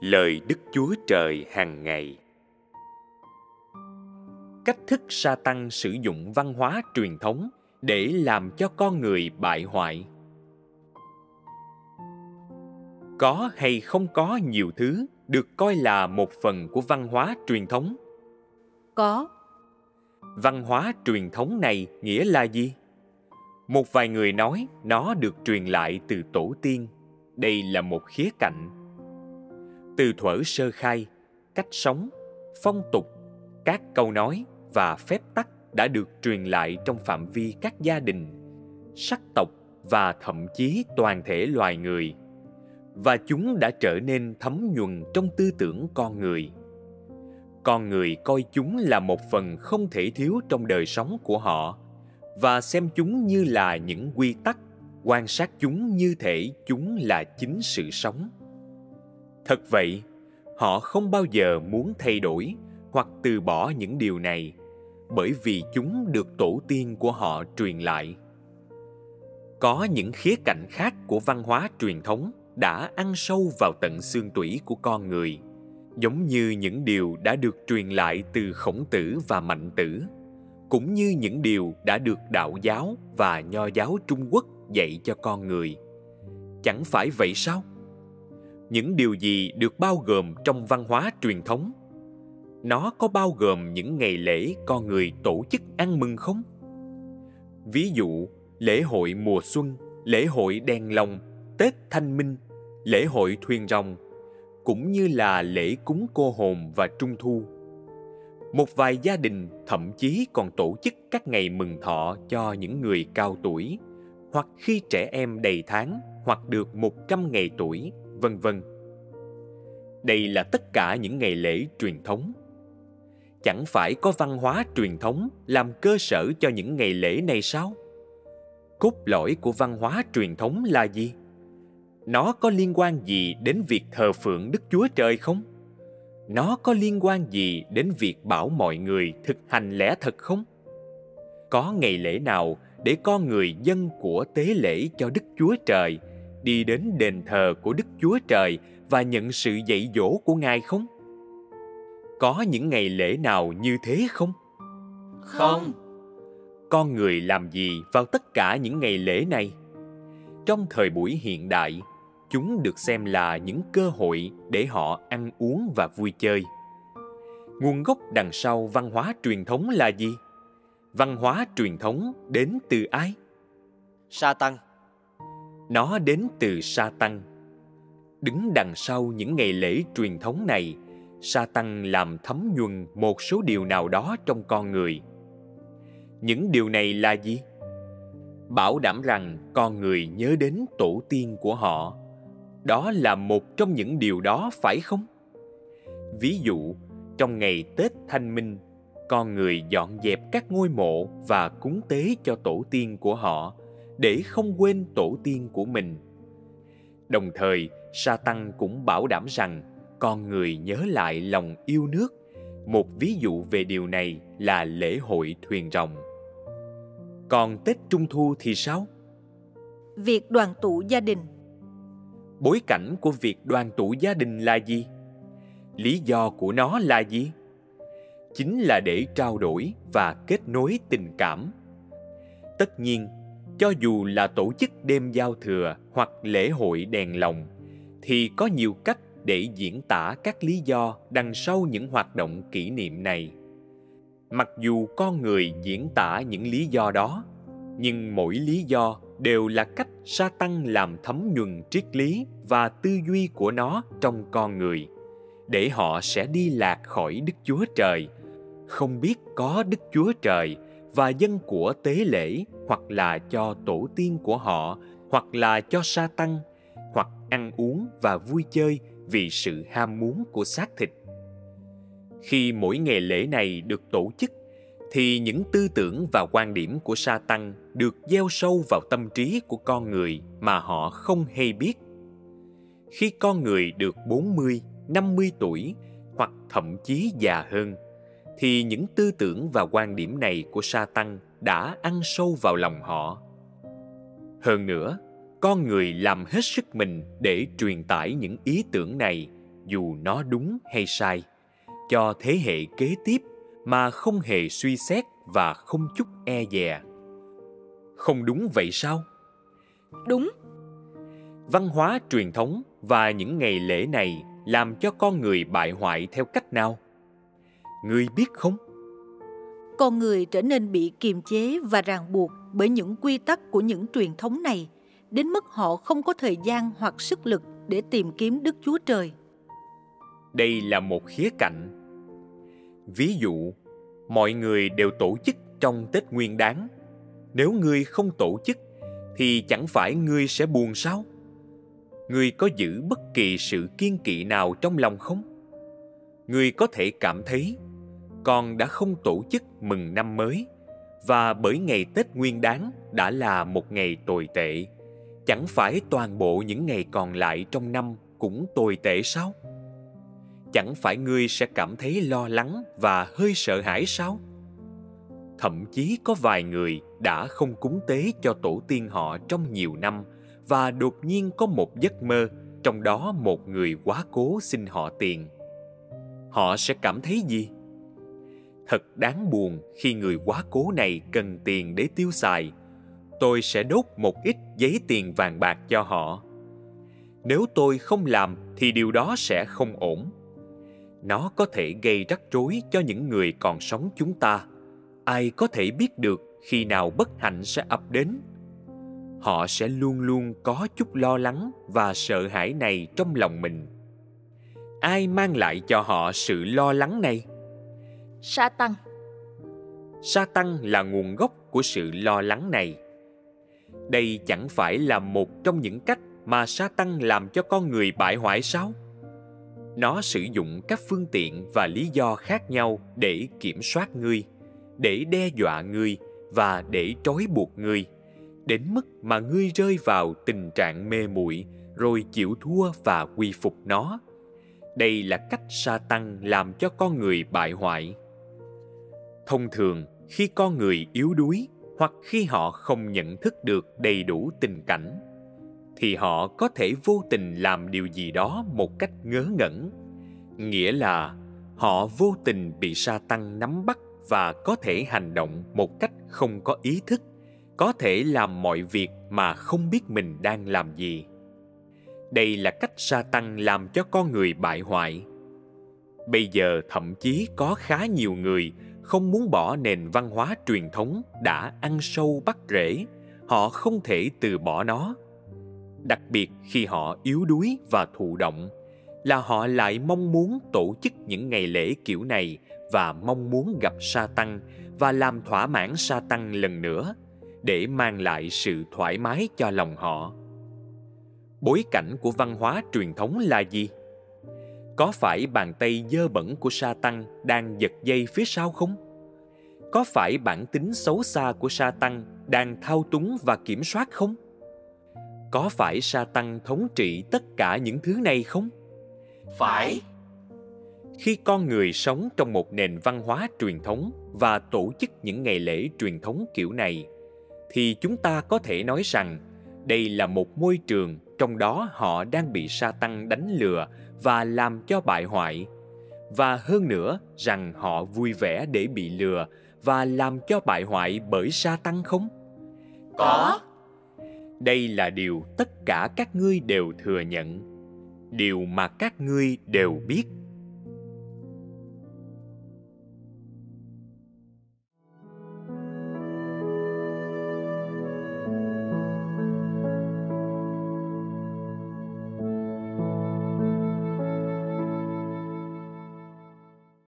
lời Đức Chúa Trời hàng ngày. Cách thức sa tăng sử dụng văn hóa truyền thống để làm cho con người bại hoại. Có hay không có nhiều thứ được coi là một phần của văn hóa truyền thống? Có. Văn hóa truyền thống này nghĩa là gì? Một vài người nói nó được truyền lại từ tổ tiên. Đây là một khía cạnh từ thuở sơ khai, cách sống, phong tục, các câu nói và phép tắc đã được truyền lại trong phạm vi các gia đình, sắc tộc và thậm chí toàn thể loài người. Và chúng đã trở nên thấm nhuần trong tư tưởng con người. Con người coi chúng là một phần không thể thiếu trong đời sống của họ và xem chúng như là những quy tắc, quan sát chúng như thể chúng là chính sự sống Thật vậy, họ không bao giờ muốn thay đổi hoặc từ bỏ những điều này bởi vì chúng được tổ tiên của họ truyền lại. Có những khía cạnh khác của văn hóa truyền thống đã ăn sâu vào tận xương tủy của con người, giống như những điều đã được truyền lại từ khổng tử và mạnh tử, cũng như những điều đã được đạo giáo và nho giáo Trung Quốc dạy cho con người. Chẳng phải vậy sao? Những điều gì được bao gồm trong văn hóa truyền thống? Nó có bao gồm những ngày lễ con người tổ chức ăn mừng không? Ví dụ lễ hội mùa xuân lễ hội đèn lồng tết thanh minh lễ hội thuyền rồng cũng như là lễ cúng cô hồn và trung thu. Một vài gia đình thậm chí còn tổ chức các ngày mừng thọ cho những người cao tuổi hoặc khi trẻ em đầy tháng hoặc được 100 ngày tuổi, vân vân. Đây là tất cả những ngày lễ truyền thống. Chẳng phải có văn hóa truyền thống làm cơ sở cho những ngày lễ này sao? Cốt lõi của văn hóa truyền thống là gì? Nó có liên quan gì đến việc thờ phượng Đức Chúa Trời không? Nó có liên quan gì đến việc bảo mọi người thực hành lẽ thật không? Có ngày lễ nào để con người dân của tế lễ cho Đức Chúa Trời đi đến đền thờ của Đức Chúa Trời và nhận sự dạy dỗ của Ngài không? Có những ngày lễ nào như thế không? Không. Con người làm gì vào tất cả những ngày lễ này? Trong thời buổi hiện đại, chúng được xem là những cơ hội để họ ăn uống và vui chơi. Nguồn gốc đằng sau văn hóa truyền thống là gì? Văn hóa truyền thống đến từ ai? Sa tăng. Nó đến từ sa tăng đứng đằng sau những ngày lễ truyền thống này sa tăng làm thấm nhuần một số điều nào đó trong con người. Những điều này là gì? Bảo đảm rằng con người nhớ đến tổ tiên của họ. Đó là một trong những điều đó phải không? Ví dụ, trong ngày tết thanh minh, con người dọn dẹp các ngôi mộ và cúng tế cho tổ tiên của họ để không quên tổ tiên của mình. Đồng thời sa tăng cũng bảo đảm rằng con người nhớ lại lòng yêu nước. Một ví dụ về điều này là lễ hội thuyền rồng. Còn tết trung thu thì sao? Việc đoàn tụ gia đình. Bối cảnh của việc đoàn tụ gia đình là gì? Lý do của nó là gì? Chính là để trao đổi và kết nối tình cảm. Tất nhiên cho dù là tổ chức đêm giao thừa hoặc lễ hội đèn lồng, thì có nhiều cách để diễn tả các lý do đằng sau những hoạt động kỷ niệm này. Mặc dù con người diễn tả những lý do đó, nhưng mỗi lý do đều là cách sa tăng làm thấm nhuần triết lý và tư duy của nó trong con người, để họ sẽ đi lạc khỏi đức chúa trời. Không biết có đức chúa trời và dân của tế lễ hoặc là cho tổ tiên của họ hoặc là cho sa tăng hoặc ăn uống và vui chơi vì sự ham muốn của xác thịt khi mỗi ngày lễ này được tổ chức thì những tư tưởng và quan điểm của sa tăng được gieo sâu vào tâm trí của con người mà họ không hay biết. Khi con người được 40, 50 tuổi hoặc thậm chí già hơn, thì những tư tưởng và quan điểm này của sa tăng đã ăn sâu vào lòng họ. Hơn nữa, con người làm hết sức mình để truyền tải những ý tưởng này dù nó đúng hay sai cho thế hệ kế tiếp mà không hề suy xét và không chút e dè. Không đúng vậy sao? Đúng. Văn hóa truyền thống và những ngày lễ này làm cho con người bại hoại theo cách nào ngươi biết không? Con người trở nên bị kiềm chế và ràng buộc bởi những quy tắc của những truyền thống này đến mức họ không có thời gian hoặc sức lực để tìm kiếm đức chúa trời. Đây là một khía cạnh. Ví dụ mọi người đều tổ chức trong tết nguyên đáng nếu ngươi không tổ chức thì chẳng phải ngươi sẽ buồn sao? Ngươi có giữ bất kỳ sự kiên kỵ nào trong lòng không? Ngươi có thể cảm thấy con đã không tổ chức mừng năm mới. Và bởi ngày tết nguyên đáng đã là một ngày tồi tệ, chẳng phải toàn bộ những ngày còn lại trong năm cũng tồi tệ sao? Chẳng phải ngươi sẽ cảm thấy lo lắng và hơi sợ hãi sao? Thậm chí có vài người đã không cúng tế cho tổ tiên họ trong nhiều năm và đột nhiên có một giấc mơ, trong đó một người quá cố xin họ tiền. Họ sẽ cảm thấy gì? Thật đáng buồn khi người quá cố này cần tiền để tiêu xài. Tôi sẽ đốt một ít giấy tiền vàng bạc cho họ. Nếu tôi không làm thì điều đó sẽ không ổn. Nó có thể gây rắc rối cho những người còn sống chúng ta. Ai có thể biết được khi nào bất hạnh sẽ ập đến? Họ sẽ luôn luôn có chút lo lắng và sợ hãi này trong lòng mình. Ai mang lại cho họ sự lo lắng này? Sa tăng sa tăng là nguồn gốc của sự lo lắng này. Đây chẳng phải là một trong những cách mà sa tăng làm cho con người bại hoại sao? Nó sử dụng các phương tiện và lý do khác nhau để kiểm soát ngươi, để đe dọa ngươi và để trói buộc ngươi, đến mức mà ngươi rơi vào tình trạng mê muội rồi chịu thua và quy phục nó. Đây là cách sa tăng làm cho con người bại hoại thông thường khi con người yếu đuối hoặc khi họ không nhận thức được đầy đủ tình cảnh, thì họ có thể vô tình làm điều gì đó một cách ngớ ngẩn. Nghĩa là họ vô tình bị sa tăng nắm bắt và có thể hành động một cách không có ý thức, có thể làm mọi việc mà không biết mình đang làm gì. Đây là cách sa tăng làm cho con người bại hoại. Bây giờ thậm chí có khá nhiều người không muốn bỏ nền văn hóa truyền thống đã ăn sâu bắt rễ, họ không thể từ bỏ nó. Đặc biệt khi họ yếu đuối và thụ động, là họ lại mong muốn tổ chức những ngày lễ kiểu này và mong muốn gặp sa tăng và làm thỏa mãn sa tăng lần nữa để mang lại sự thoải mái cho lòng họ. Bối cảnh của văn hóa truyền thống là gì? Có phải bàn tay dơ bẩn của sa tăng đang giật dây phía sau không? Có phải bản tính xấu xa của sa tăng đang thao túng và kiểm soát không? Có phải sa tăng thống trị tất cả những thứ này không? Phải. Khi con người sống trong một nền văn hóa truyền thống và tổ chức những ngày lễ truyền thống kiểu này thì chúng ta có thể nói rằng đây là một môi trường trong đó họ đang bị sa tăng đánh lừa và làm cho bại hoại. Và hơn nữa rằng họ vui vẻ để bị lừa và làm cho bại hoại bởi sa tăng không? Có. Đây là điều tất cả các ngươi đều thừa nhận. Điều mà các ngươi đều biết